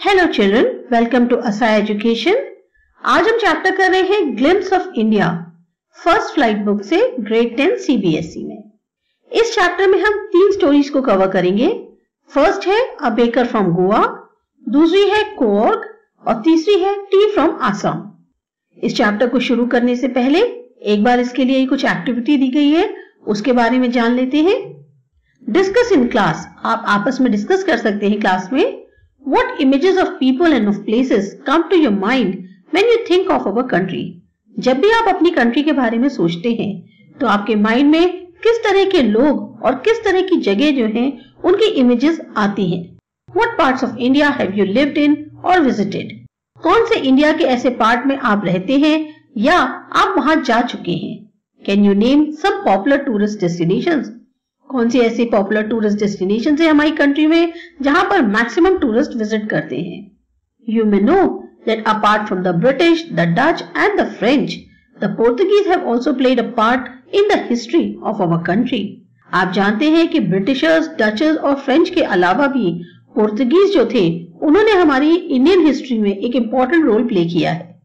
Hello children welcome to Asa education आज हम chapter कर रहे हैं glimpses of India first flight book से ग्रेड टेन सीबीएसई में। इस चैप्टर में हम तीन स्टोरीज को कवर करेंगे। फ़र्स्ट है अ बेकर फ्रॉम गोवा दूसरी है कोर्ग और तीसरी है टी फ्रॉम आसाम इस चैप्टर को शुरू करने से पहले एक बार इसके लिए कुछ एक्टिविटी दी गई है, उसके बारे में जान लेते हैं। डिस्कस इन क्लास आप आपस में डिस्कस कर सकते हैं क्लास में। What images of people and of places come to your mind when you think of our country? जब भी आप अपनी कंट्री के बारे में सोचते हैं तो आपके माइंड में किस तरह के लोग और किस तरह की जगह जो हैं, उनकी इमेजेस आती हैं What parts of India have you lived in or visited? कौन से इंडिया के ऐसे पार्ट में आप रहते हैं या आप वहाँ जा चुके हैं can you name some popular tourist destinations कौन सी ऐसी पॉपुलर टूरिस्ट डेस्टिनेशन है हमारी कंट्री में जहाँ पर मैक्सिमम टूरिस्ट विज़िट करते हैं? You may know that apart from the British the Dutch and the French the Portuguese the history of our country आप जानते हैं कि ब्रिटिशर्स डचर्स और फ्रेंच के अलावा भी पोर्तुगीज जो थे, उन्होंने हमारी इंडियन हिस्ट्री में एक इम्पोर्टेंट रोल प्ले किया है।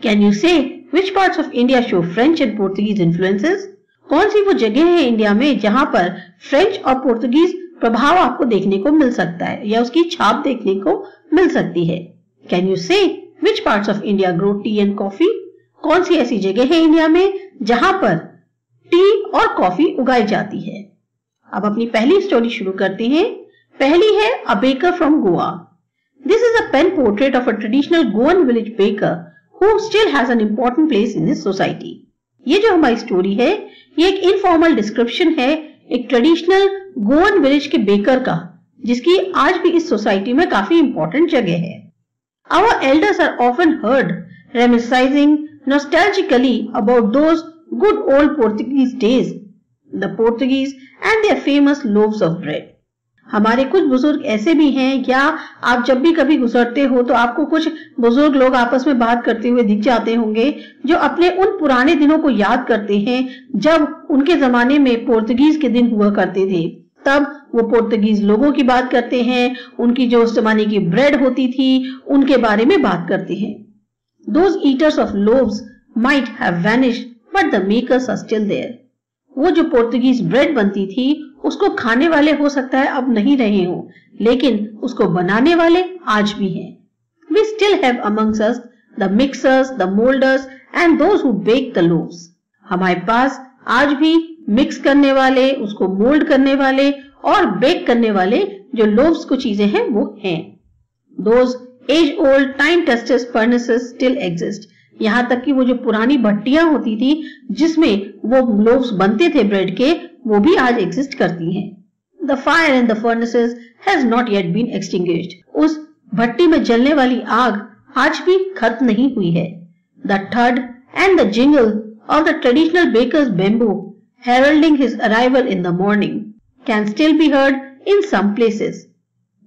Can you say which part of India show French and Portuguese influences कौन सी वो जगह है इंडिया में जहाँ पर फ्रेंच और पोर्तुगीज प्रभाव आपको देखने को मिल सकता है या उसकी छाप देखने को मिल सकती है? Can you say which part of India grow tea and coffee कौन सी ऐसी जगह है इंडिया में जहाँ पर टी और कॉफ़ी उगाई जाती है? अब अपनी पहली स्टोरी शुरू करते हैं। पहली है a baker from Goa this is a pen portrait of a traditional Goan village baker who still has an important place in this society ये जो हमारी स्टोरी है ये एक इनफॉर्मल डिस्क्रिप्शन है एक ट्रेडिशनल गोवन विलेज के बेकर का जिसकी आज भी इस सोसाइटी में काफ़ी इंपॉर्टेंट जगह है our elders are often heard reminiscing nostalgically about those good old Portuguese days, the Portuguese and their famous loaves of bread. हमारे कुछ बुज़ुर्ग ऐसे भी हैं, या आप जब भी कभी गुजरते हो तो आपको कुछ बुज़ुर्ग लोग आपस में बात करते हुए दिख जाते होंगे, जो अपने उन पुराने दिनों को याद करते हैं, जब उनके जमाने में पोर्तुगीज के दिन हुआ करते थे। तब वो पोर्तुगीज लोगों की बात करते हैं, उनकी जो उस जमाने की ब्रेड होती थी, उनके बारे में बात करते हैं। Those eaters of loaves might have but the makers are still there वो जो पोर्तुगीज ब्रेड बनती थी उसको खाने वाले हो सकता है, अब नहीं रहे हो, लेकिन उसको बनाने वाले आज भी हैं। We still have amongst us the mixers the moulders and those who bake the loaves हमारे पास आज भी मिक्स करने वाले, उसको मोल्ड करने वाले और बेक करने वाले जो लोव्स को चीज़ें हैं, वो हैं। Those age old time tested furnaces still exist यहाँ तक कि वो जो पुरानी भट्टियाँ होती थी, जिसमें वो लोव्स बनते थे ब्रेड के वो भी आज एग्जिस्ट करती हैं। The fire in the furnaces has not yet been extinguished उस भट्टी में जलने वाली आग आज भी खत्म नहीं हुई है। The third and the jingle of the traditional bakers bamboo heralding his arrival in the morning can still be heard in some places.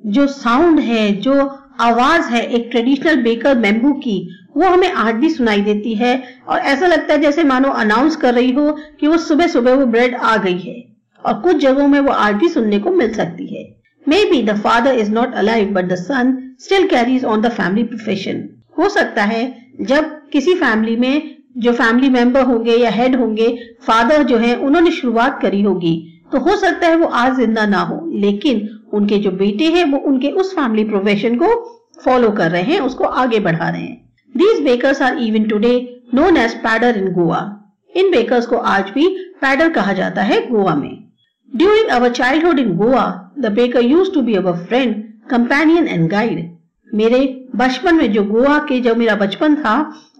जो साउंड है, जो आवाज़ है एक ट्रेडिशनल बेकर बेम्बू की वो हमें आज भी सुनाई देती है। और ऐसा लगता है जैसे मानो अनाउंस कर रही हो कि वो सुबह सुबह वो ब्रेड आ गई है। और कुछ जगहों में वो आज भी सुनने को मिल सकती है। May be the father is not alive but the son still carries on the family profession हो सकता है जब किसी फैमिली में जो फैमिली मेंबर होंगे या हेड होंगे फादर जो है, उन्होंने शुरुआत करी होगी। तो हो सकता है वो आज ज़िंदा ना हो, लेकिन उनके जो बेटे हैं, वो उनके उस फैमिली प्रोफेशन को फॉलो कर रहे हैं, उसको आगे बढ़ा रहे हैं। These bakers are even today known as padder in Goa. इन बेकर्स को आज भी पैडर कहा जाता है गोवा में। During our childhood in Goa the baker used to be our friend companion and guide मेरे बचपन में जो गोवा के जो मेरा बचपन था,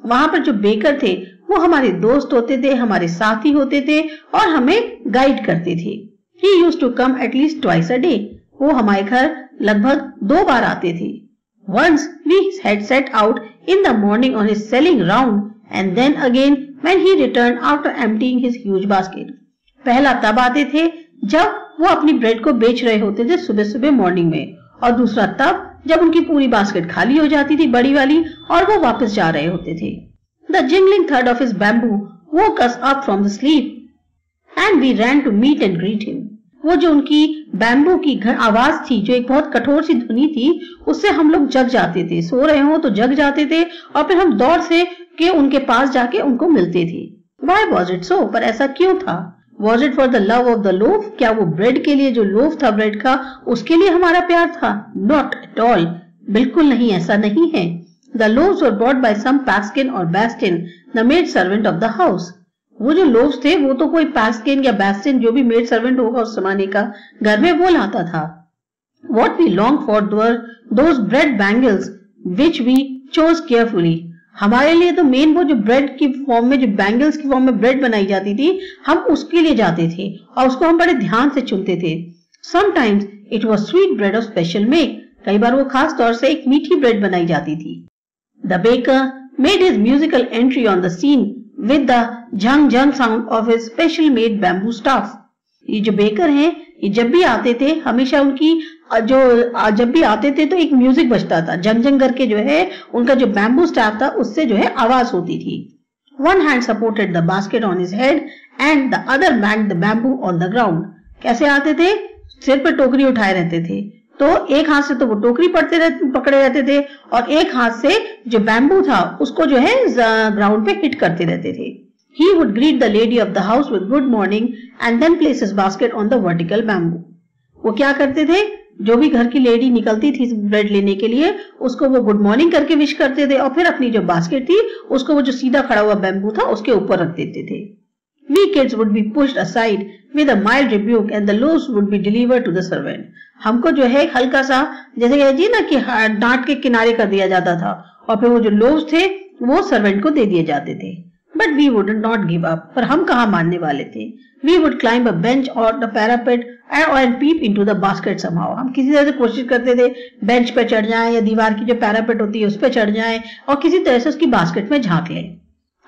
वहाँ पर जो बेकर थे, वो हमारे दोस्त होते थे, हमारे साथी होते थे और हमें गाइड करते थे। He used to come at least twice a day वो हमारे घर लगभग दो बार आते थे। Once we had set out in the morning on his selling round and then again when he returned after emptying his huge basket. पहला तब आते थे जब वो अपनी ब्रेड को बेच रहे होते थे सुबह सुबह मॉर्निंग में और दूसरा तब जब उनकी पूरी बास्केट खाली हो जाती थी बड़ी वाली और वो वापस जा रहे होते थे the jingling third of his bamboo woke us up from the sleep and we ran to meet and greet him. वो जो उनकी बैम्बू की घर आवाज़ थी, जो एक बहुत कठोर सी ध्वनि थी, उससे हम लोग जग जाते थे। सो रहे हो तो जग जाते थे और फिर हम दौड़ से के उनके पास जाके उनको मिलते थे। वाई वॉज़ इट सो पर ऐसा क्यों था? Was it for the love of the loaf क्या वो ब्रेड के लिए जो लोफ था ब्रेड का, उसके लिए हमारा प्यार था? नॉट एट ऑल बिल्कुल नहीं, ऐसा नहीं है। The loaves were brought by some Paskine और Bastin the maid servant of the house वो जो लोव्स थे, वो तो कोई पैस्किन या बैस्टिन जो भी मेड सर्वेंट होगा उस जमाने का, घर में वो लाता था। What we long for those bread bangles which we chose carefully हमारे लिए तो मेन वो जो ब्रेड की फॉर्म में, जो बैंगल्स की फॉर्म में ब्रेड बनाई जाती थी, हम उसके लिए जाते थे और उसको हम बड़े ध्यान से चुनते थे। Sometimes it was sweet bread of special make कई बार वो खास तौर से एक मीठी ब्रेड बनाई जाती थी। The baker made his musical entry on the scene with the jhang jhang sound of his special made bamboo staff ये जो बेकर हैं, ये जब भी आते थे, हमेशा उनकी, जो जब भी आते थे तो एक म्यूज़िक बजता था। जंग जंग करके जो है, उनका जो बैम्बू स्टाफ था, उससे जो है आवाज़ होती थी। One hand supported the basket on his head and the other banged the bamboo on the ground कैसे आते थे? सिर पर टोकरी उठाए रहते थे। तो एक हाथ से तो वो टोकरी पड़ते रहते पकड़े रहते थे और एक हाथ से जो बैम्बू था, उसको जो है ग्राउंड पे हिट करते रहते थे। He would greet the lady of the house with good morning and then place his basket on the vertical bamboo. वो क्या करते थे? जो भी घर की लेडी निकलती थी ब्रेड लेने के लिए, उसको वो गुड मॉर्निंग करके विश करते थे और फिर अपनी जो बास्केट थी, उसको वो जो सीधा खड़ा हुआ बैम्बू था, उसके ऊपर रख देते थे। We kids would be pushed aside with a mild rebuke and the loaves would be delivered to the servant. हमको जो है हल्का सा, जैसे कह जी ना कि डांट के किनारे कर दिया जाता था और फिर वो जो लोव्स थे, वो सर्वेंट को दे दिए जाते थे। But we would not give up पर हम कहा मानने वाले थे? We would climb a bench और the parapet and peep into the basket somehow हम किसी तरह से कोशिश करते थे बेंच पे चढ़ जाएँ या दीवार की जो पैरापेट होती है, उस पर चढ़ जाएँ और किसी तरह से उसकी बास्केट में झाँक लें।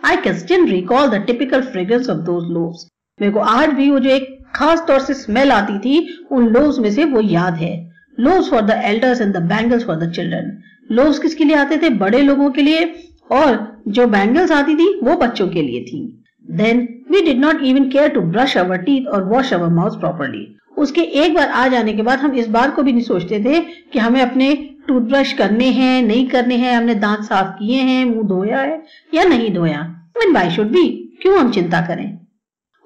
I can still recall the typical fragrance of those loaves मेरे को आज भी वो जो एक खास तौर से स्मेल आती थी, उन लोव्स में से वो याद है। Loaves for the elders and the bangles for the children loaves किसके लिए आते थे? बड़े लोगों के लिए। और जो बैंगल्स आती थी, वो बच्चों के लिए थी। Then we did not even care to brush our teeth और वॉश अवर माउथ प्रॉपरली उसके एक बार आ जाने के बाद हम इस बार को भी नहीं सोचते थे कि हमें अपने टूथब्रश करने हैं, नहीं करने हैं, हमने दांत साफ़ किए हैं, मुँह धोया है या नहीं धोया? एंड बाई शुड बी क्यों हम चिंता करें?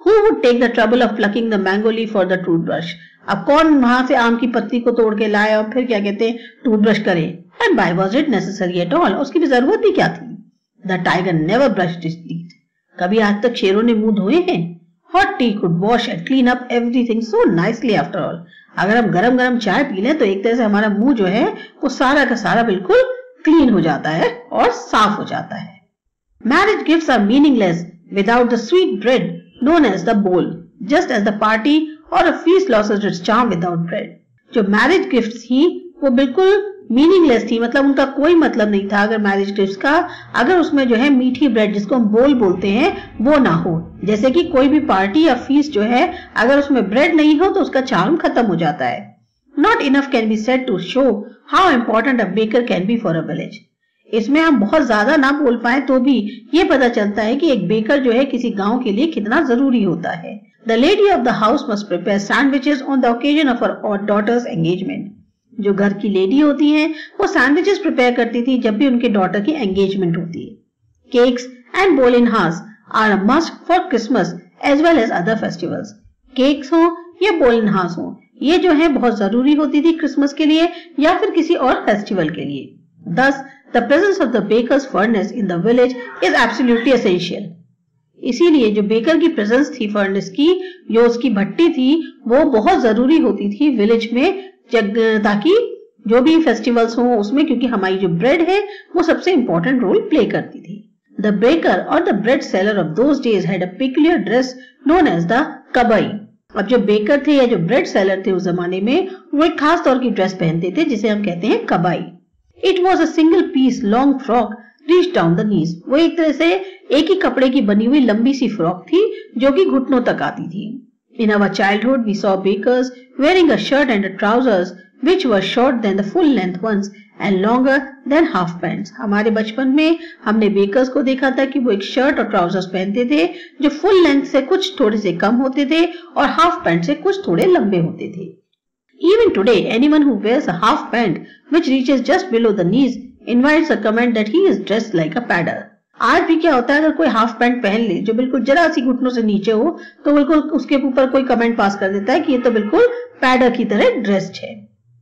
Who would take the trouble of plucking the mango leaf for the toothbrush अब कौन वहाँ से आम की पत्ती को तोड़ के लाए और फिर क्या कहते हैं टूथब्रश करे? And why was it necessary at all उसकी भी ज़रूरत भी क्या थी? The tiger never brush teeth कभी आज तक शेरों ने मुँह धोए हैं? Hot tea could wash and clean up everything so nicely after all अगर हम गरम गरम चाय पी लें तो एक तरह से हमारा मुँह जो है, वो सारा का सारा बिल्कुल क्लीन हो जाता है और साफ़ हो जाता है। Marriage gift are meaningless without the sweet bread known as the bol just as the party और फ़ीस चार्म विदाउट ब्रेड जो मैरिज गिफ्ट थी वो बिल्कुल मीनिंगलेस थी मतलब उनका कोई मतलब नहीं था अगर मैरिज गिफ्ट का। अगर उसमें जो है मीठी ब्रेड जिसको हम बोल बोलते हैं, वो ना हो। जैसे कि कोई भी पार्टी या फ़ीस जो है, अगर उसमें ब्रेड नहीं हो तो उसका चार्म खत्म हो जाता है। Not enough can be said to show how important a baker can be for a village इसमें हम बहुत ज़्यादा ना बोल पाए तो भी ये पता चलता है कि एक बेकर जो है किसी गाँव के लिए कितना ज़रूरी होता है। The lady of the house must prepare sandwiches on the occasion of her daughter's engagement जो घर की लेडी होती हैं, वो सैंडविचेस प्रिपेयर करती थी जब भी उनके डॉटर की एंगेजमेंट होती है। Cakes and bol in house are a must for Christmas as well as other festivals cakes हो या बोल इन हाउस हो, ये जो है बहुत ज़रूरी होती थी क्रिसमस के लिए या फिर किसी और फेस्टिवल के लिए। Thus the presence of the bakers furnace in the village is absolutely essential इसीलिए जो बेकर की प्रेजेंस थी फर्नेस की, जो उसकी भट्टी थी, वो बहुत ज़रूरी होती थी विलेज में ताकि जो भी फेस्टिवल्स हो उसमें, क्योंकि हमारी जो ब्रेड है, वो सबसे इंपॉर्टेंट रोल प्ले करती थी। द बेकर और the bread seller of those days had a peculiar dress known as the kabai अब जो बेकर थे या जो ब्रेड सेलर थे उस जमाने में, वो एक खास तौर की ड्रेस पहनते थे, जिसे हम कहते हैं kabai it was a single piece long frock reach down the knees वो एक तरह से एक ही कपड़े की बनी हुई लंबी सी फ्रॉक थी, जो कि घुटनों तक आती थी। In our childhood, we saw bakers wearing a shirt and a trousers which were short than the full length ones and longer than half pants हमारे बचपन में हमने बेकर्स को देखा था कि वो एक शर्ट और ट्राउजर्स पहनते थे जो फुल लेंथ से कुछ थोड़े से कम होते थे और हाफ़ पैंट से कुछ थोड़े लंबे होते थे Even today, anyone who wears a half pant which reaches just below the knees invites a comment that he is dressed like a padder. आज भी क्या होता है, अगर कोई हाफ़ पैंट पहन ले, जो बिल्कुल जरा सी घुटनों से नीचे हो तो बिल्कुल उसके ऊपर कोई कमेंट पास कर देता है कि ये तो बिल्कुल पैडर की तरह ड्रेस्ड है।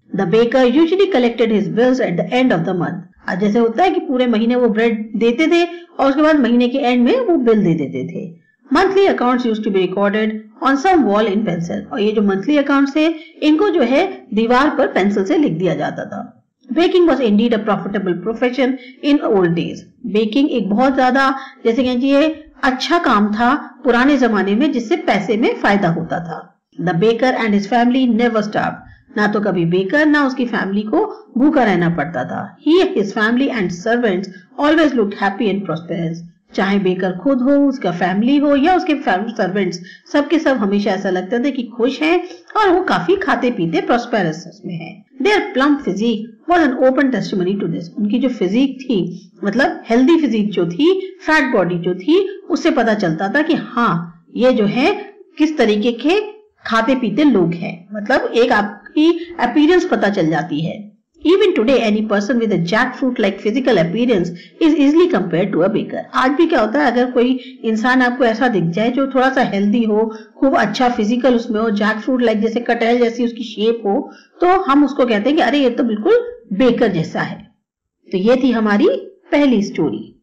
The baker usually collected his bills at the end of the month आज जैसे होता है कि पूरे महीने वो ब्रेड देते थे, और उसके बाद महीने के एंड में वो बिल दे देते थे। Monthly accounts used to be recorded on some wall in pencil और ये जो मंथली अकाउंट्स है इनको जो है दीवार पर पेंसिल से लिख दिया जाता था। Baking was indeed a profitable profession in old days baking एक बहुत ज़्यादा, जैसे कहिए अच्छा काम था पुराने जमाने में, जिससे पैसे में फ़ायदा होता था। The baker and his family never starve ना तो कभी बेकर ना उसकी फैमिली को भूखा रहना पड़ता था। He his family and servants always look happy and prosperous चाहे बेकर खुद हो, उसका फैमिली हो, या उसके सर्वेंट्स सबके सब हमेशा ऐसा लगता था कि खुश हैं और वो काफ़ी खाते पीते प्रोस्पेरस में हैं। Their plump physique was an open testimony to this उनकी जो फिजिक थी मतलब हेल्दी फिजिक जो थी फैट बॉडी जो थी उससे पता चलता था कि हाँ ये जो है किस तरीके के खाते पीते लोग हैं। मतलब एक आपकी अपीयरेंस पता चल जाती है। Even today, any person with a jackfruit-like physical appearance is easily compared to a baker. आज भी क्या होता है अगर कोई इंसान आपको ऐसा दिख जाए जो थोड़ा सा हेल्दी हो खूब अच्छा फ़िज़िकल उसमें हो जैक फ्रूट लाइक जैसे कटहल जैसी उसकी शेप हो तो हम उसको कहते हैं कि अरे ये तो बिल्कुल बेकर जैसा है। तो ये थी हमारी पहली स्टोरी